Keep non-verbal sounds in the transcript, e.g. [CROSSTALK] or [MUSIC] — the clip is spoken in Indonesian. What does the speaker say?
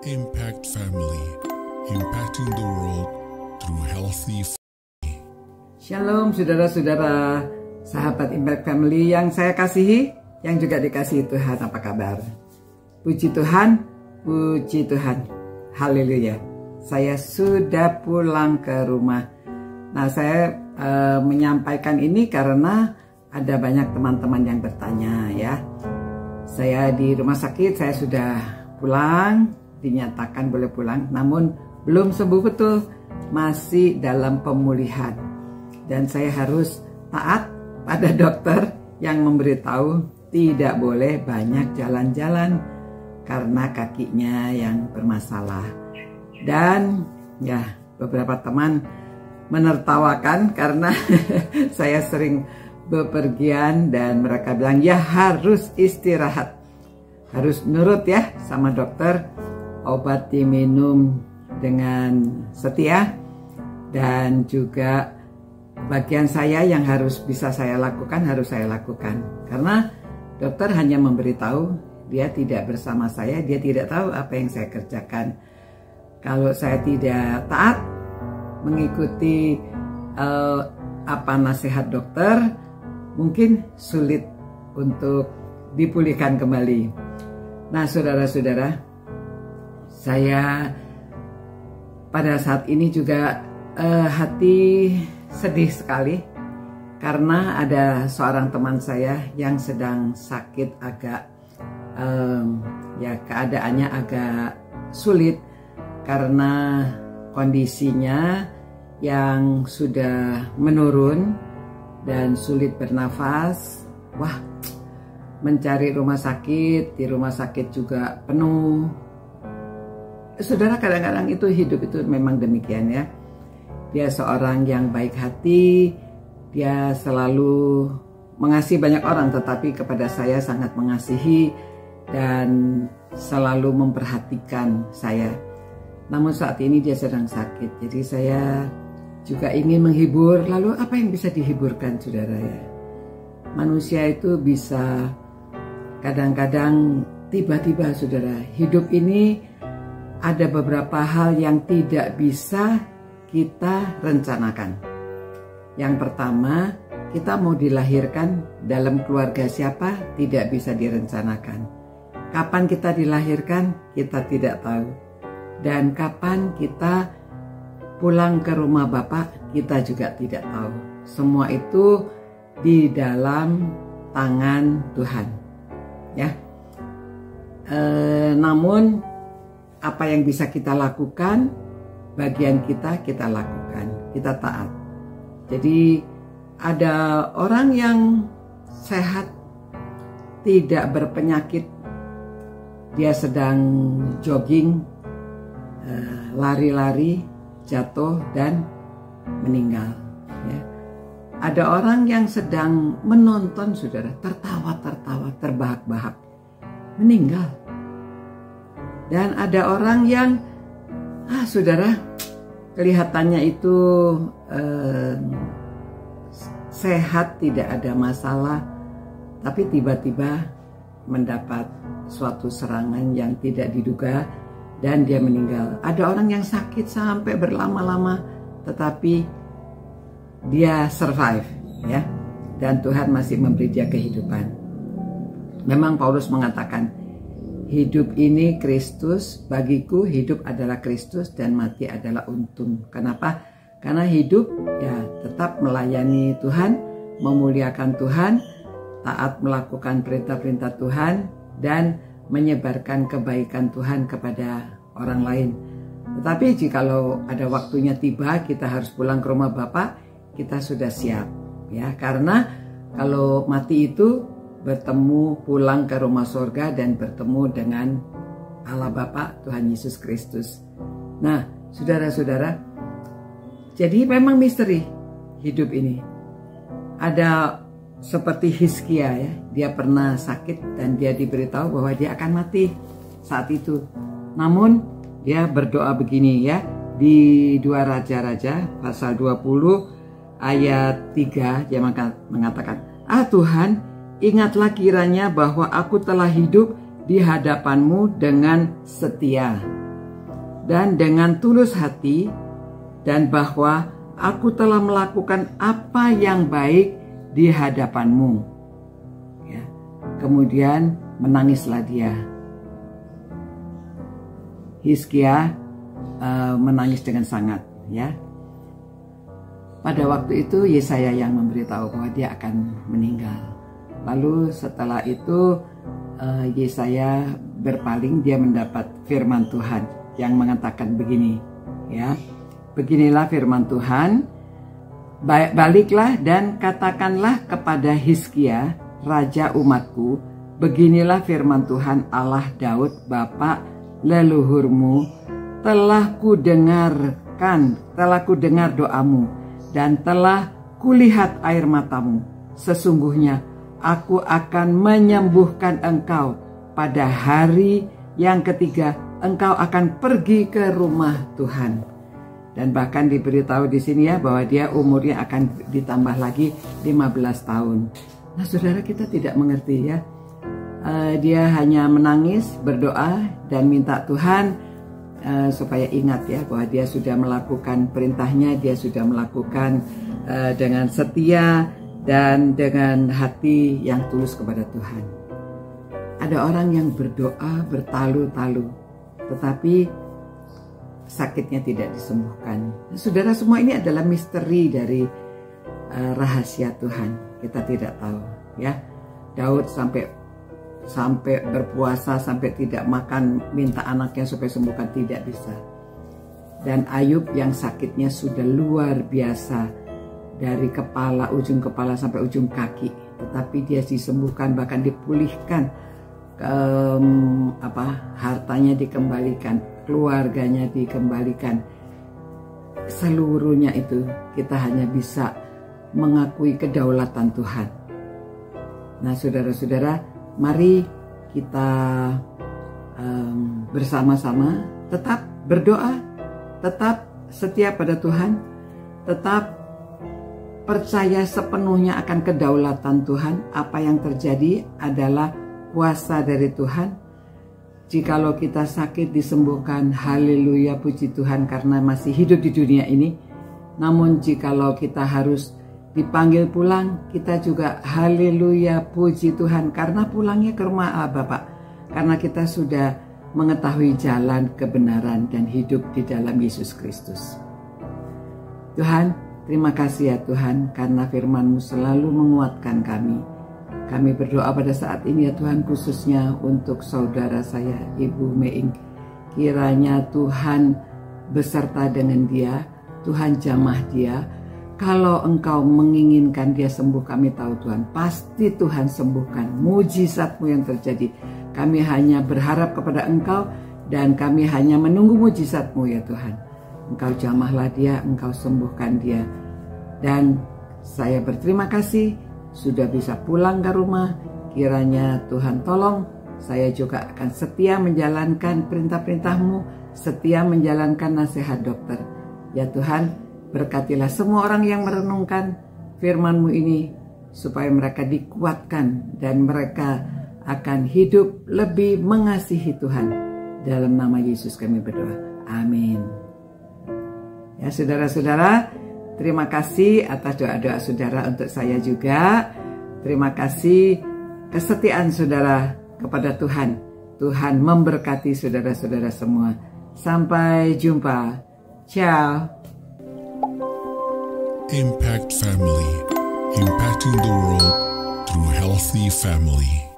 Impact Family, impacting the world through healthy Shalom saudara-saudara, sahabat Impact Family yang saya kasihi, yang juga dikasihi Tuhan, apa kabar? Puji Tuhan, puji Tuhan, haleluya. Saya sudah pulang ke rumah. Nah saya e, menyampaikan ini karena ada banyak teman-teman yang bertanya ya. Saya di rumah sakit, saya sudah pulang, dinyatakan boleh pulang, namun belum sembuh betul, masih dalam pemulihan. Dan saya harus taat pada [LAUGHS] dokter yang memberitahu tidak boleh banyak jalan-jalan karena kakinya yang bermasalah. Dan ya beberapa teman menertawakan karena [LAUGHS] saya sering bepergian dan mereka bilang ya harus istirahat. Harus nurut ya sama dokter obat diminum dengan setia dan juga bagian saya yang harus bisa saya lakukan harus saya lakukan. Karena dokter hanya memberitahu dia tidak bersama saya dia tidak tahu apa yang saya kerjakan. Kalau saya tidak taat mengikuti uh, apa nasihat dokter mungkin sulit untuk dipulihkan kembali. Nah saudara-saudara saya pada saat ini juga uh, hati sedih sekali karena ada seorang teman saya yang sedang sakit agak um, ya keadaannya agak sulit karena kondisinya yang sudah menurun dan sulit bernafas. Wah, mencari rumah sakit, di rumah sakit juga penuh saudara kadang-kadang itu hidup itu memang demikian ya. Dia seorang yang baik hati, dia selalu mengasihi banyak orang tetapi kepada saya sangat mengasihi dan selalu memperhatikan saya. Namun saat ini dia sedang sakit, jadi saya juga ingin menghibur. Lalu apa yang bisa dihiburkan saudara ya? Manusia itu bisa kadang-kadang tiba-tiba saudara hidup ini ada beberapa hal yang tidak bisa kita rencanakan. Yang pertama, kita mau dilahirkan dalam keluarga siapa tidak bisa direncanakan. Kapan kita dilahirkan kita tidak tahu. Dan kapan kita pulang ke rumah Bapak kita juga tidak tahu. Semua itu di dalam tangan Tuhan. Ya. E, namun apa yang bisa kita lakukan, bagian kita kita lakukan, kita taat. Jadi ada orang yang sehat, tidak berpenyakit, dia sedang jogging, eh, lari-lari, jatuh dan meninggal. Ya. Ada orang yang sedang menonton saudara, tertawa-tertawa, terbahak-bahak, meninggal dan ada orang yang, ah saudara, kelihatannya itu eh, sehat, tidak ada masalah, tapi tiba-tiba mendapat suatu serangan yang tidak diduga dan dia meninggal. Ada orang yang sakit sampai berlama-lama, tetapi dia survive, ya. Dan Tuhan masih memberi dia kehidupan. Memang Paulus mengatakan, hidup ini Kristus, bagiku hidup adalah Kristus dan mati adalah untung. Kenapa? Karena hidup ya tetap melayani Tuhan, memuliakan Tuhan, taat melakukan perintah-perintah Tuhan dan menyebarkan kebaikan Tuhan kepada orang lain. Tetapi jikalau ada waktunya tiba kita harus pulang ke rumah Bapak, kita sudah siap ya karena kalau mati itu bertemu pulang ke rumah surga dan bertemu dengan Allah Bapa Tuhan Yesus Kristus. Nah, saudara-saudara, jadi memang misteri hidup ini. Ada seperti Hiskia ya, dia pernah sakit dan dia diberitahu bahwa dia akan mati saat itu. Namun dia berdoa begini ya, di dua raja-raja pasal 20 ayat 3 dia mengatakan, "Ah Tuhan, Ingatlah kiranya bahwa aku telah hidup di hadapanmu dengan setia. dan dengan tulus hati dan bahwa aku telah melakukan apa yang baik di hadapanmu. Ya. Kemudian menangislah dia. Hiskia uh, menangis dengan sangat, ya. Pada waktu itu Yesaya yang memberitahu bahwa dia akan meninggal. Lalu setelah itu uh, Yesaya berpaling dia mendapat firman Tuhan yang mengatakan begini, ya. Beginilah firman Tuhan, baliklah dan katakanlah kepada Hiskia, raja umatku, beginilah firman Tuhan Allah Daud, Bapak leluhurmu, telah ku dengarkan, telah ku dengar doamu, dan telah kulihat air matamu. Sesungguhnya aku akan menyembuhkan engkau pada hari yang ketiga engkau akan pergi ke rumah Tuhan. Dan bahkan diberitahu di sini ya bahwa dia umurnya akan ditambah lagi 15 tahun. Nah saudara kita tidak mengerti ya. Uh, dia hanya menangis, berdoa dan minta Tuhan uh, supaya ingat ya bahwa dia sudah melakukan perintahnya, dia sudah melakukan uh, dengan setia dan dengan hati yang tulus kepada Tuhan. Ada orang yang berdoa bertalu-talu, tetapi sakitnya tidak disembuhkan. Saudara semua ini adalah misteri dari uh, rahasia Tuhan. Kita tidak tahu, ya. Daud sampai sampai berpuasa sampai tidak makan minta anaknya supaya sembuhkan tidak bisa. Dan Ayub yang sakitnya sudah luar biasa dari kepala ujung kepala sampai ujung kaki, tetapi dia disembuhkan bahkan dipulihkan um, apa hartanya dikembalikan, keluarganya dikembalikan. Seluruhnya itu kita hanya bisa mengakui kedaulatan Tuhan. Nah, saudara-saudara, mari kita um, bersama-sama tetap berdoa, tetap setia pada Tuhan, tetap percaya sepenuhnya akan kedaulatan Tuhan. Apa yang terjadi adalah kuasa dari Tuhan. Jikalau kita sakit disembuhkan, haleluya puji Tuhan karena masih hidup di dunia ini. Namun jikalau kita harus dipanggil pulang, kita juga haleluya puji Tuhan karena pulangnya ke rumah Allah Bapak. Karena kita sudah mengetahui jalan kebenaran dan hidup di dalam Yesus Kristus. Tuhan, terima kasih ya Tuhan karena firman-Mu selalu menguatkan kami kami berdoa pada saat ini ya Tuhan khususnya untuk saudara saya Ibu Meing. Kiranya Tuhan beserta dengan dia, Tuhan jamah dia. Kalau engkau menginginkan dia sembuh kami tahu Tuhan pasti Tuhan sembuhkan mujizatmu yang terjadi. Kami hanya berharap kepada engkau dan kami hanya menunggu mujizatmu ya Tuhan. Engkau jamahlah dia, engkau sembuhkan dia. Dan saya berterima kasih sudah bisa pulang ke rumah. Kiranya Tuhan tolong saya juga akan setia menjalankan perintah-perintahmu, setia menjalankan nasihat dokter. Ya Tuhan, berkatilah semua orang yang merenungkan firman-Mu ini supaya mereka dikuatkan dan mereka akan hidup lebih mengasihi Tuhan. Dalam nama Yesus kami berdoa. Amin. Ya saudara-saudara, Terima kasih atas doa-doa saudara untuk saya juga. Terima kasih kesetiaan saudara kepada Tuhan. Tuhan memberkati saudara-saudara semua. Sampai jumpa. Ciao. Impact Family. Impacting the world through healthy family.